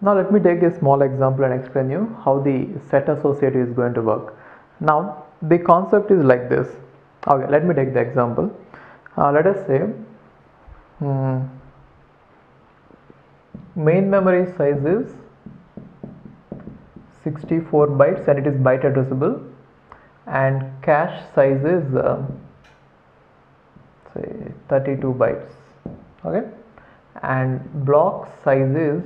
Now let me take a small example and explain you how the set associative is going to work. Now the concept is like this. Okay, let me take the example. Uh, let us say hmm, main memory size is 64 bytes and it is byte addressable and cache size is uh, say 32 bytes okay and block size is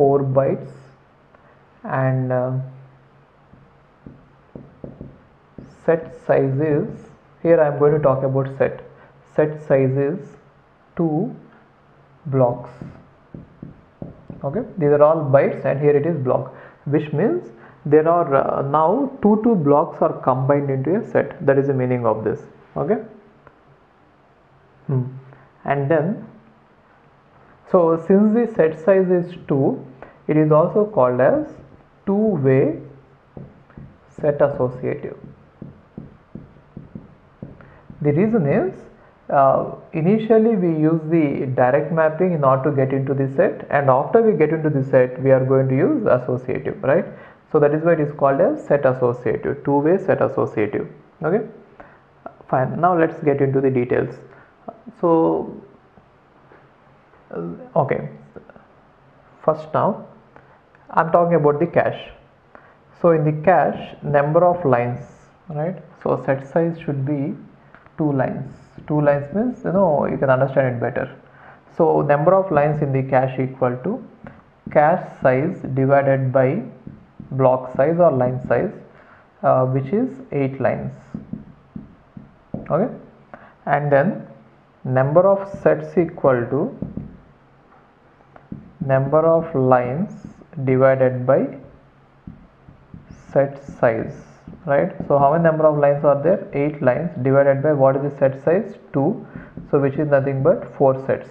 4 bytes and uh, set size is here I am going to talk about set. Set size is 2 blocks. Okay these are all bytes and here it is block which means there are uh, now two two blocks are combined into a set. That is the meaning of this. Okay? Hmm. and then so since the set size is 2 it is also called as two-way set associative. The reason is uh, initially we use the direct mapping in order to get into the set and after we get into the set we are going to use associative right. So that is why it is called as set associative two-way set associative okay fine now let's get into the details. So uh, okay first now I'm talking about the cache. So in the cache number of lines right? So set size should be two lines. Two lines means you know you can understand it better. So number of lines in the cache equal to cache size divided by block size or line size uh, which is 8 lines. Okay? And then number of sets equal to number of lines divided by set size right? So how many number of lines are there? 8 lines divided by what is the set size? 2 so which is nothing but 4 sets.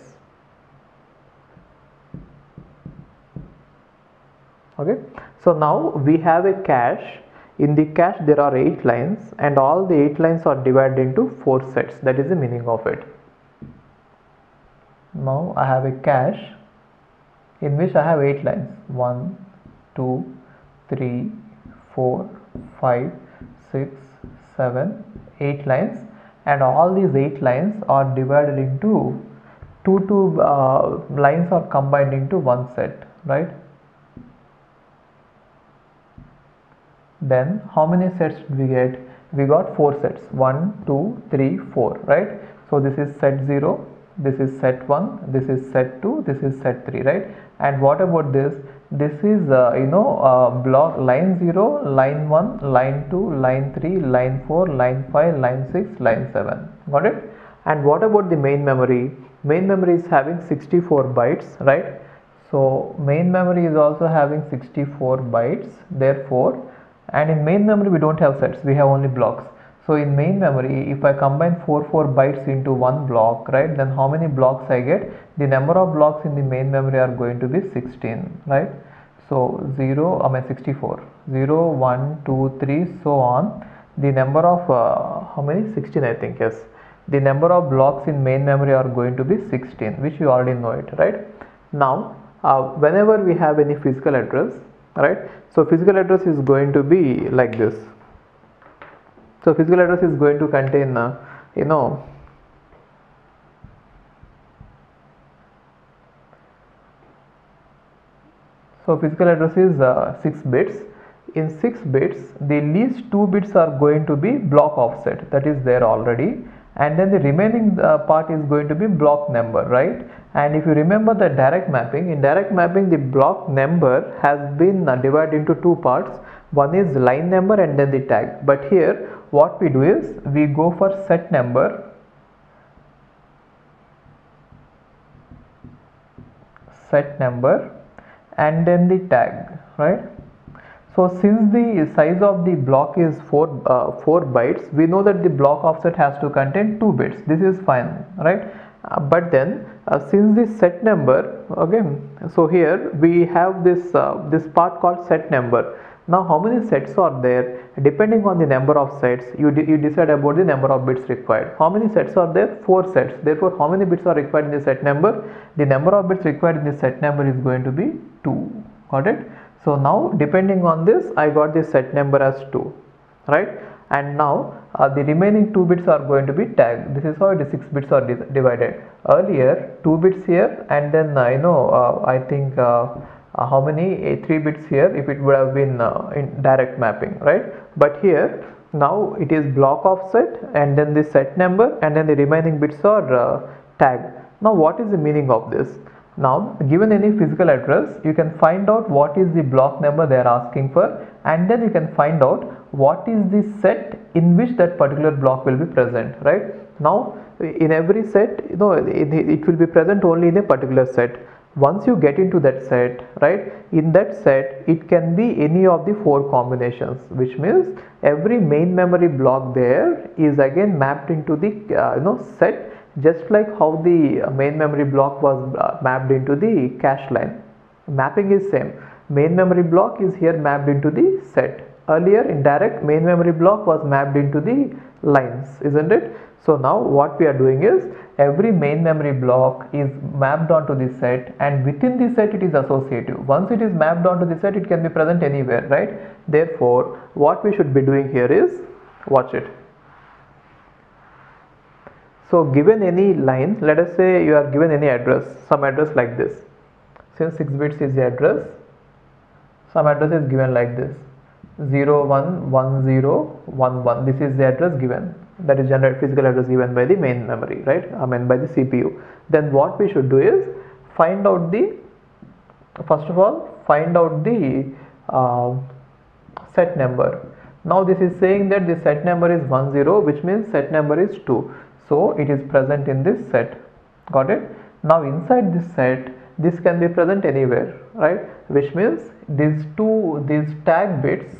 Okay? So now we have a cache. In the cache there are 8 lines and all the 8 lines are divided into 4 sets. That is the meaning of it. Now I have a cache in which I have 8 lines. 1 2 3 4 5 6 7 8 lines. And all these 8 lines are divided into 2 2 uh, lines are combined into one set right? Then how many sets did we get? We got 4 sets. 1 2 3 4 right? So this is set 0 this is set 1 this is set 2 this is set 3 right? And what about this? This is uh, you know uh, block line 0 line 1 line 2 line 3 line 4 line 5 line 6 line 7 got it? And what about the main memory? Main memory is having 64 bytes right? So main memory is also having 64 bytes therefore and in main memory we don't have sets we have only blocks so in main memory, if I combine 4 4 bytes into one block, right, then how many blocks I get? The number of blocks in the main memory are going to be 16, right? So 0, I mean 64, 0, 1, 2, 3, so on. The number of, uh, how many? 16 I think, yes. The number of blocks in main memory are going to be 16, which you already know it, right? Now, uh, whenever we have any physical address, right? So physical address is going to be like this so physical address is going to contain uh, you know so physical address is uh, 6 bits. In 6 bits the least 2 bits are going to be block offset. That is there already. And then the remaining uh, part is going to be block number right? And if you remember the direct mapping in direct mapping the block number has been uh, divided into two parts. One is line number and then the tag. But here what we do is we go for set number set number and then the tag right? So since the size of the block is 4 uh, 4 bytes we know that the block offset has to contain 2 bits. This is fine right? Uh, but then uh, since the set number okay so here we have this uh, this part called set number now how many sets are there? Depending on the number of sets you, de you decide about the number of bits required. How many sets are there? Four sets. Therefore how many bits are required in the set number? The number of bits required in the set number is going to be 2 got it? So now depending on this I got the set number as 2 right? And now uh, the remaining 2 bits are going to be tagged. This is how the 6 bits are divided. Earlier 2 bits here and then uh, you know uh, I think uh, how many? A three bits here if it would have been uh, in direct mapping right? But here now it is block offset and then the set number and then the remaining bits are uh, tagged. Now what is the meaning of this? Now given any physical address you can find out what is the block number they are asking for and then you can find out what is the set in which that particular block will be present right? Now in every set you know it will be present only in a particular set once you get into that set right in that set it can be any of the four combinations which means every main memory block there is again mapped into the uh, you know set just like how the main memory block was uh, mapped into the cache line. Mapping is same. Main memory block is here mapped into the set earlier in direct main memory block was mapped into the lines isn't it so now what we are doing is every main memory block is mapped onto the set and within the set it is associative. Once it is mapped onto the set it can be present anywhere right. Therefore what we should be doing here is watch it. So given any line let us say you are given any address some address like this since 6 bits is the address some address is given like this 0 1 1 0 1 1 this is the address given. That is generated physical address given by the main memory right? I mean by the CPU then what we should do is find out the first of all find out the uh, set number. Now this is saying that the set number is 10 which means set number is 2 so it is present in this set. Got it? Now inside this set this can be present anywhere right? Which means these two these tag bits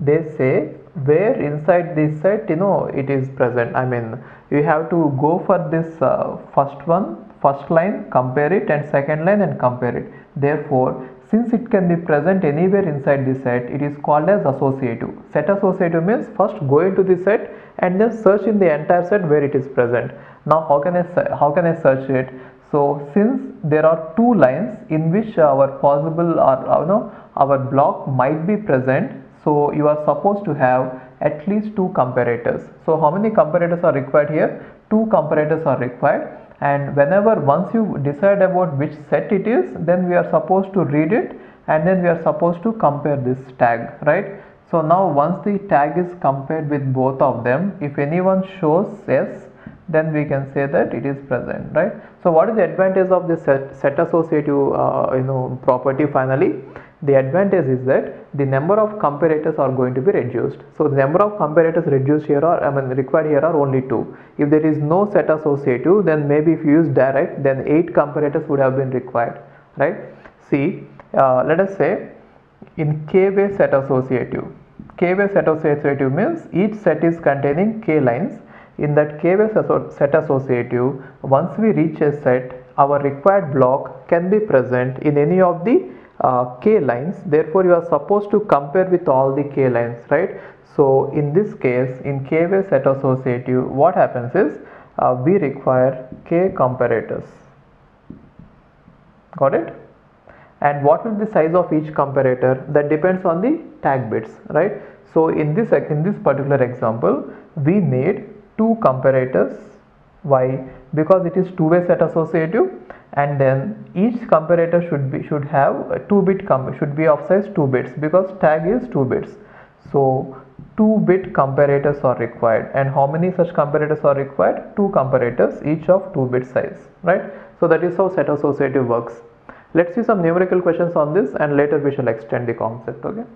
they say where inside this set you know it is present. I mean you have to go for this uh, first one first line compare it and second line and compare it. Therefore since it can be present anywhere inside the set it is called as associative. Set associative means first go into the set and then search in the entire set where it is present. Now how can i how can i search it? So since there are two lines in which our possible or you know our block might be present so you are supposed to have at least two comparators. So how many comparators are required here? Two comparators are required and whenever once you decide about which set it is then we are supposed to read it and then we are supposed to compare this tag right. So now once the tag is compared with both of them if anyone shows yes then we can say that it is present right. So what is the advantage of this set, set associative uh, you know property finally? The advantage is that the number of comparators are going to be reduced. So the number of comparators reduced here are I mean required here are only 2. If there is no set associative then maybe if you use direct then 8 comparators would have been required right. See uh, let us say in k-way set associative k-way set associative means each set is containing k lines in that k-way set associative once we reach a set our required block can be present in any of the uh, k lines. Therefore you are supposed to compare with all the k lines right? So in this case in k way set associative what happens is uh, we require k comparators. Got it? And what will be the size of each comparator? That depends on the tag bits right? So in this in this particular example we need two comparators why? Because it is two way set associative and then each comparator should be should have 2 bit should be of size 2 bits because tag is 2 bits. So 2 bit comparators are required and how many such comparators are required? 2 comparators each of 2 bit size right? So that is how set associative works. Let's see some numerical questions on this and later we shall extend the concept okay